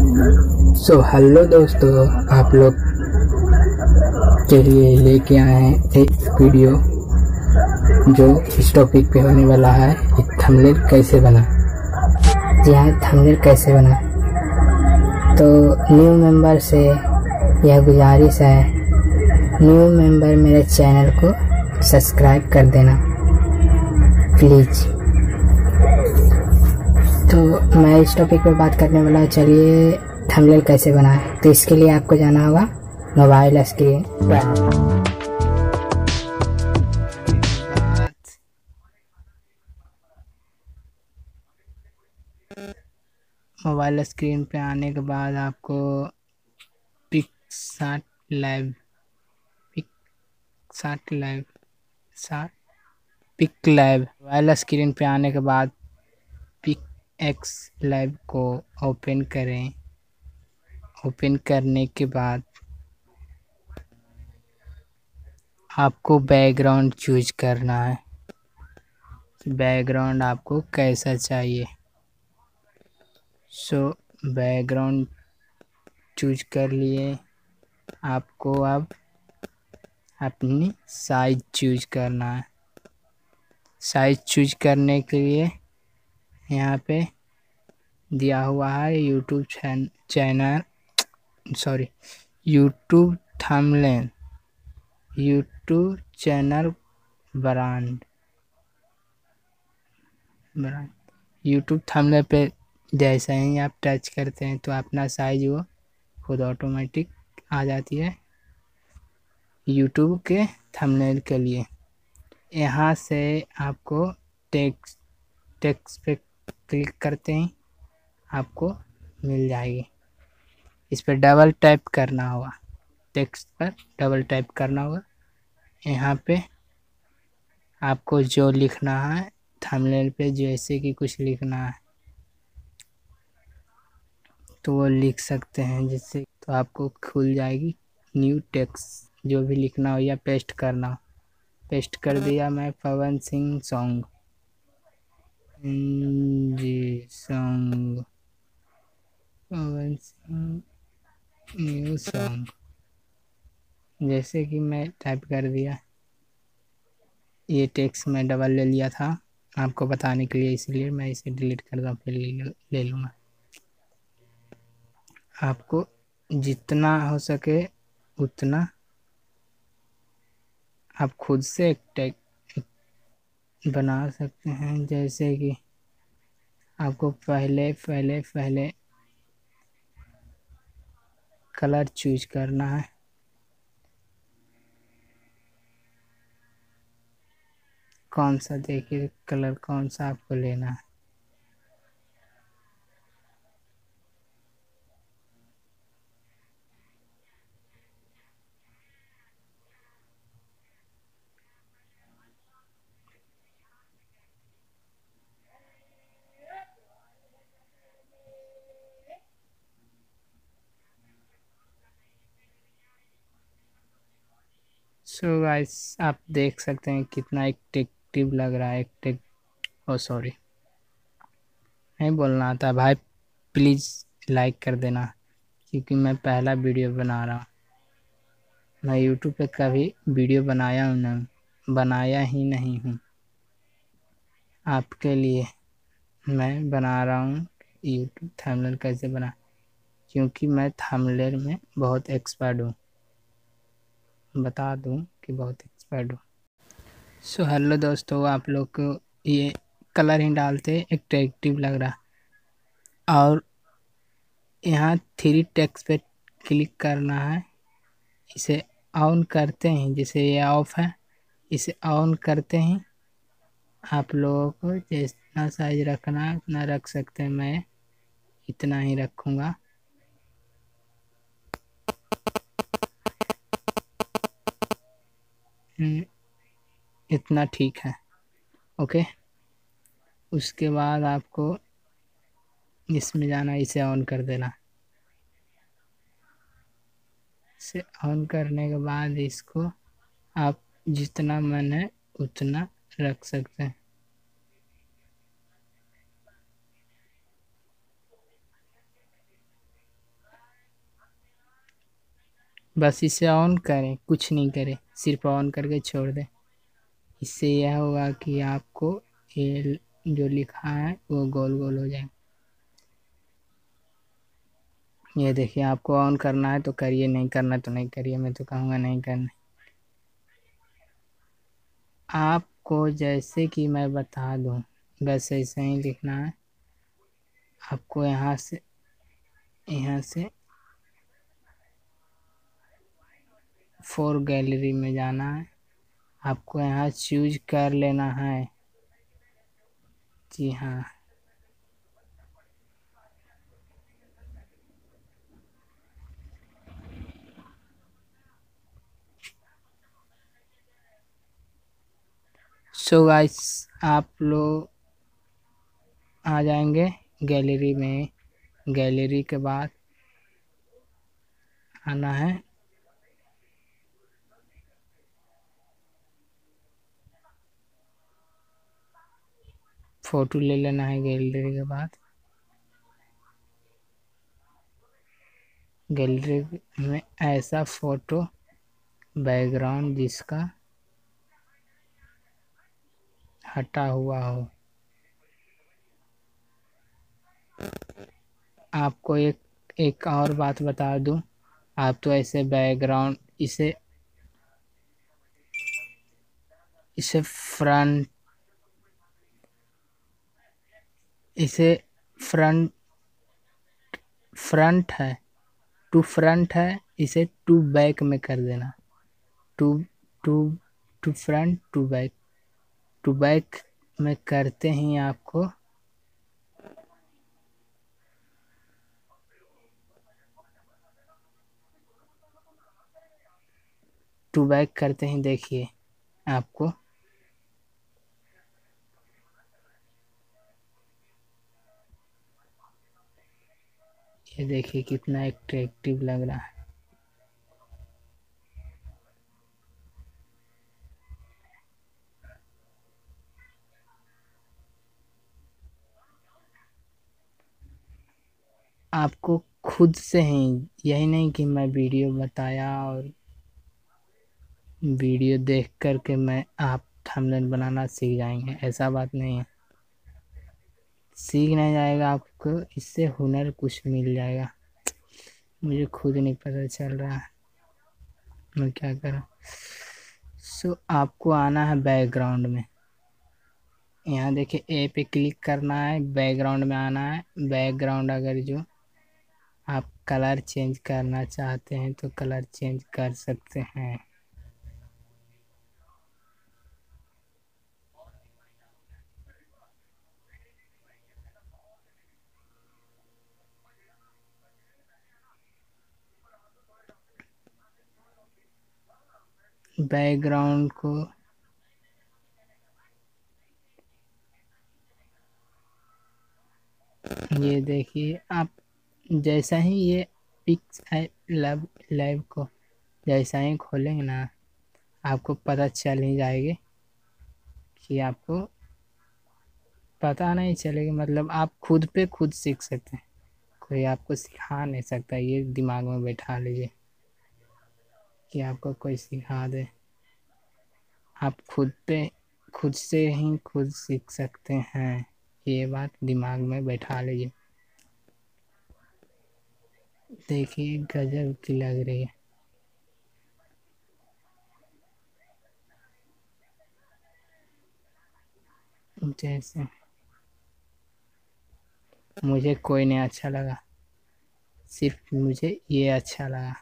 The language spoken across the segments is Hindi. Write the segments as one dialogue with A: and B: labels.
A: सो so, हेलो दोस्तों आप लोग के लिए लेके आए हैं एक वीडियो जो इस टॉपिक पे होने वाला है कि थंबनेल कैसे बना। जी हाँ थंबनेल कैसे बना। तो न्यू मेंबर से यह गुजारिश है न्यू मेंबर मेरे चैनल को सब्सक्राइब कर देना। प्लीज़ तो मैं इस टॉपिक पर बात करने वाला हूँ। चलिए थंबनेल कैसे बनाए? तो इसके लिए आपको जाना होगा मोबाइल स्क्रीन पर मोबाइल स्क्रीन पे आने के बाद आपको पिक्सार्ट लैब पिक्सार्ट लैब साट पिक लाइव मोबाइल स्क्रीन पे आने के बाद एक्स लैब को ओपन करें। ओपन करने के बाद आपको बैकग्राउंड चूज़ करना है। बैकग्राउंड आपको कैसा चाहिए? सो बैकग्राउंड चूज़ कर लिए। आपको अब अपनी साइज़ चूज़ करना है। साइज़ चूज़ करने के लिए यहाँ पे दिया हुआ है YouTube channel sorry YouTube thumbnail YouTube channel brand brand YouTube thumbnail पे जैसे ही आप टच करते हैं तो अपना साइज़ वो खुद ऑटोमेटिक आ जाती है यूट्यूब के थंबनेल के लिए। यहाँ से आपको टेक्स्ट टेक्स्ट पे क्लिक करते ही। आपको मिल जाएगी। इस पर डबल टाइप करना होगा। टेक्स्ट पर डबल टाइप करना होगा। यहाँ पे आपको जो लिखना है थंबनेल पे जैसे कि कुछ लिखना है तो वो लिख सकते हैं जिससे तो आपको खुल जाएगी न्यू टेक्स्ट जो भी लिखना हो या पेस्ट करना हो। पेस्ट कर दिया मैं पवन सिंह सॉन्ग जी सॉन्ग न्यू सॉन्ग जैसे कि मैं टाइप कर दिया, ये टेक्स्ट मैं डबल ले लिया था आपको बताने के लिए, इसलिए मैं इसे डिलीट कर दूँ, फिर ले लूँगा। आपको जितना हो सके उतना आप खुद से एक टैग बना सकते हैं, जैसे कि आपको पहले पहले पहले कलर चूज़ करना है। कौन सा देखिए कलर कौन सा आपको लेना है। सो गाइस आप देख सकते हैं कितना एक्टिव लग रहा है एक्टिव ओ सॉरी नहीं बोलना था भाई प्लीज़ लाइक कर देना, क्योंकि मैं पहला वीडियो बना रहा हूँ। मैं यूट्यूब पे कभी वीडियो बनाया हूँ ना, बनाया ही नहीं हूँ। आपके लिए मैं बना रहा हूँ यूट्यूब थंबनेल कैसे बना, क्योंकि मैं थंबनेल में बहुत एक्सपर्ट हूँ। बता दूँ कि बहुत एक्सपर्ट हूँ। सो हेलो दोस्तों, आप लोग को ये कलर ही डालते एट्रैक्टिव लग रहा। और यहाँ थ्री टेक्स पे क्लिक करना है। इसे ऑन करते हैं, जैसे ये ऑफ़ है, इसे ऑन करते हैं। आप लोगों को जितना साइज़ रखना है, उतना रख सकते हैं। मैं इतना ही रखूँगा। इतना ठीक है। ओके? उसके बाद आपको इसमें जाना, इसे ऑन कर देना। इसे ऑन करने के बाद इसको आप जितना मन है उतना रख सकते हैं। बस इसे ऑन करें, कुछ नहीं करें, सिर्फ़ ऑन करके छोड़ दें। इससे यह होगा कि आपको ये जो लिखा है, वो गोल गोल हो जाए ये देखिए, आपको ऑन करना है तो करिए, नहीं करना तो नहीं करिए, मैं तो कहूँगा नहीं करना। आपको जैसे कि मैं बता दूँ, बस ऐसे ही लिखना है। आपको यहाँ से यहाँ से फोर गैलरी में जाना है। आपको यहाँ चूज़ कर लेना है। जी हाँ। सो so गाइस आप लोग आ जाएँगे गैलरी में। गैलरी के बाद आना है। फ़ोटो ले लेना है गैलरी के बाद। गैलरी में ऐसा फ़ोटो, बैकग्राउंड जिसका हटा हुआ हो। आपको एक एक और बात बता दूँ। आप तो ऐसे बैकग्राउंड, इसे इसे फ्रंट इसे फ्रंट फ्रंट है। टू फ्रंट है, इसे टू बैक में कर देना। To to to front to back to back में करते ही आपको टू बैक करते ही देखिए, आपको ये देखिए कितना एट्रैक्टिव लग रहा है। आपको खुद से ही यही नहीं कि मैं वीडियो बताया और वीडियो देख कर के मैं आप थंबनेल बनाना सीख जाएँगे, ऐसा बात नहीं है। सीख नहीं जाएगा आपको, इससे हुनर कुछ मिल जाएगा। मुझे खुद नहीं पता चल रहा है। मैं क्या करूँ? सो आपको आना है बैकग्राउंड में। यहाँ देखिए ए पे क्लिक करना है बैकग्राउंड में आना है। बैकग्राउंड अगर जो आप कलर चेंज करना चाहते हैं तो कलर चेंज कर सकते हैं। बैकग्राउंड को। ये देखिए, आप जैसा ही ये पिक्स लैब लैब को, जैसा ही खोलेंगे ना, आपको पता चल ही जाएगी कि आपको पता नहीं चलेगा। मतलब आप खुद पे खुद सीख सकते हैं। कोई आपको सिखा नहीं सकता, ये दिमाग में बैठा लीजिए कि आपको कोई सिखा दे। आप खुद पे, खुद से ही खुद सीख सकते हैं। ये बात दिमाग में बैठा लीजिए। देखिए, गजब की लग रही है। जैसे। मुझे कोई नहीं अच्छा लगा। सिर्फ़ मुझे ये अच्छा लगा।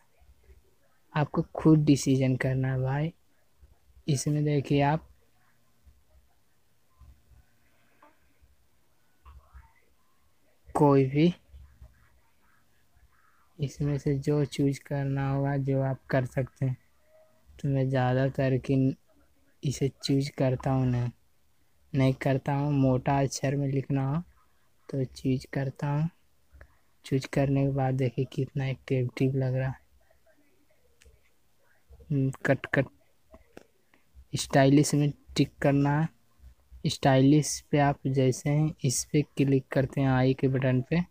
A: आपको खुद डिसीज़न करना है भाई। इसमें देखिए आप। कोई भी इसमें से जो चूज़ करना होगा जो आप कर सकते हैं। तो मैं ज़्यादातर कि इसे चूज़ करता हूँ नहीं। नहीं करता हूँ मोटा अक्षर में लिखना हो तो चूज़ करता हूँ। चूज़ करने के बाद देखिए कितना एक्टिविटी लग रहा है। हम्म, कट कट स्टाइलिश में टिक करना। है स्टाइलिश पे आप जैसे हैं, इस पर क्लिक करते हैं आई के बटन पे।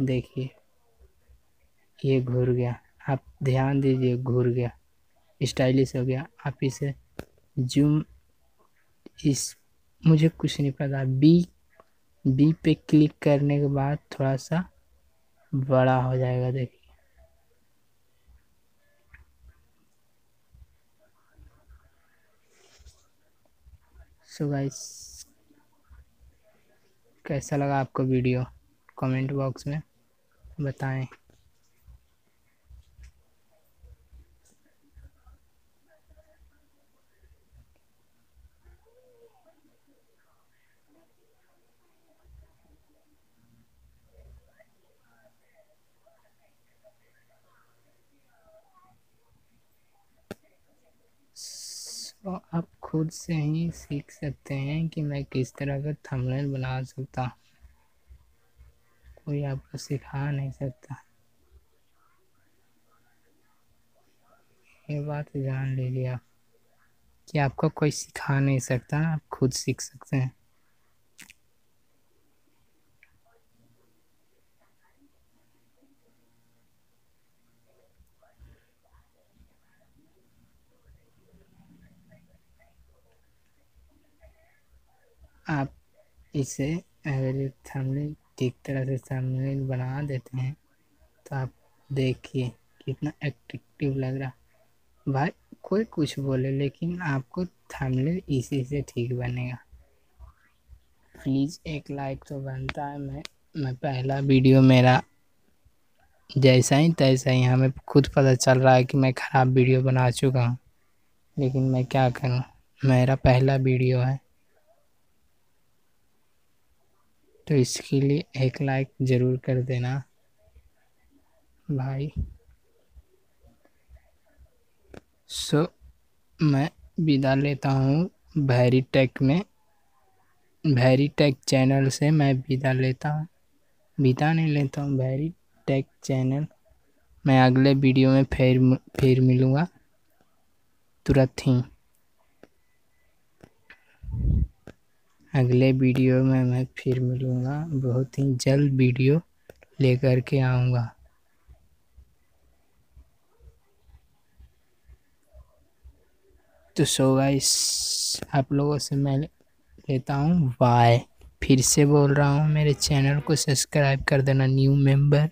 A: देखिए, ये घूर गया। आप ध्यान दीजिए, घूर गया। स्टाइलिश हो गया। आप इसे जूम, इस, मुझे कुछ नहीं पता। बी बी पे क्लिक करने के बाद थोड़ा सा बड़ा हो जाएगा, देखिए। सो गाइस कैसा लगा आपको वीडियो कमेंट बॉक्स में बताएँ। तो आप खुद से ही सीख सकते हैं कि मैं किस तरह का थंबनेल बना सकता हूँ। कोई आपको सिखा नहीं सकता। ये बात जान लीजिए आप कि आपको कोई सिखा नहीं सकता, आप खुद सीख सकते हैं आप इसे अगर थंबनेल ठीक तरह से थंबनेल बना देते हैं तो आप देखिए कितना एट्रैक्टिव लग रहा। भाई, कोई कुछ बोले, लेकिन आपको थंबनेल इसी से ठीक बनेगा। प्लीज़ एक लाइक तो बनता है। मैं मैं पहला वीडियो मेरा जैसा ही तैसा ही हमें खुद पता चल रहा है कि मैं ख़राब वीडियो बना चुका हूँ। लेकिन मैं क्या करूँ? मेरा पहला वीडियो है। तो इसके लिए एक लाइक ज़रूर कर देना भाई। सो so, मैं विदा लेता हूँ भैरी टेक में। भैरी टेक चैनल से मैं विदा लेता हूँ। विदा नहीं लेता हूँ भैरी टेक चैनल। मैं अगले वीडियो में फिर फिर मिलूँगा। तुरंत ही। अगले वीडियो में मैं फिर मिलूँगा। बहुत ही जल्द वीडियो लेकर के आऊँगा। तो सो गाइस आप लोगों से मैं लेता हूँ। बाय फिर से बोल रहा हूँ, मेरे चैनल को सब्सक्राइब कर देना न्यू मेंबर